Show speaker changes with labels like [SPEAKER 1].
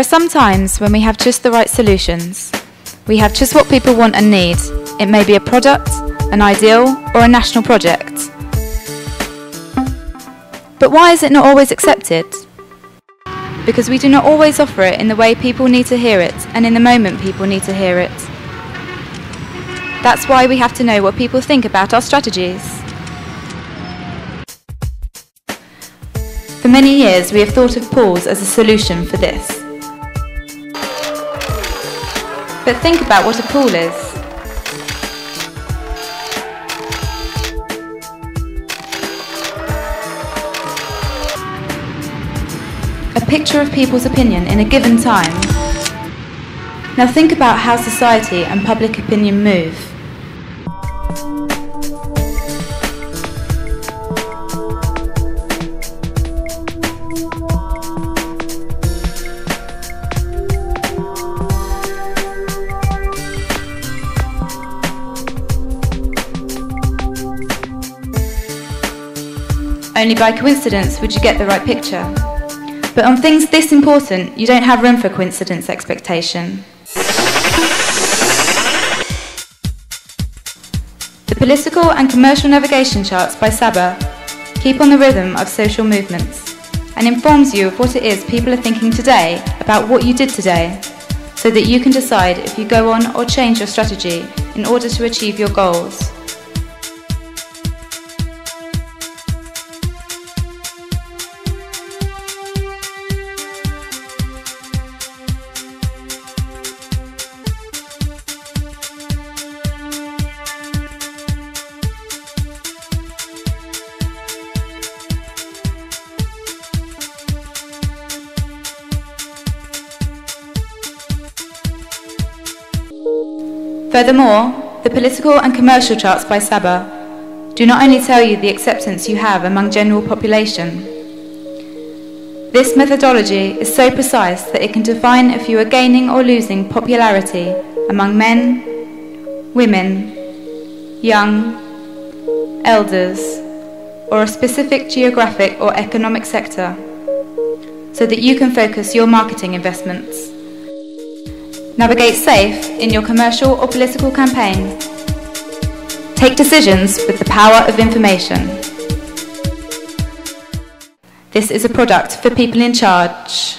[SPEAKER 1] There are some times when we have just the right solutions. We have just what people want and need. It may be a product, an ideal, or a national project. But why is it not always accepted? Because we do not always offer it in the way people need to hear it and in the moment people need to hear it. That's why we have to know what people think about our strategies. For many years, we have thought of polls as a solution for this. But think about what a poll is. A picture of people's opinion in a given time. Now think about how society and public opinion move. Only by coincidence would you get the right picture. But on things this important, you don't have room for coincidence expectation. The political and commercial navigation charts by Saba keep on the rhythm of social movements and informs you of what it is people are thinking today about what you did today so that you can decide if you go on or change your strategy in order to achieve your goals. Furthermore, the political and commercial charts by Saba do not only tell you the acceptance you have among general population. This methodology is so precise that it can define if you are gaining or losing popularity among men, women, young, elders, or a specific geographic or economic sector, so that you can focus your marketing investments. Navigate safe in your commercial or political campaign. Take decisions with the power of information. This is a product for people in charge.